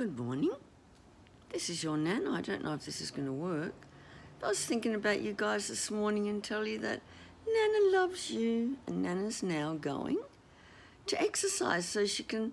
Good morning. This is your Nana. I don't know if this is going to work. I was thinking about you guys this morning and tell you that Nana loves you and Nana's now going to exercise so she can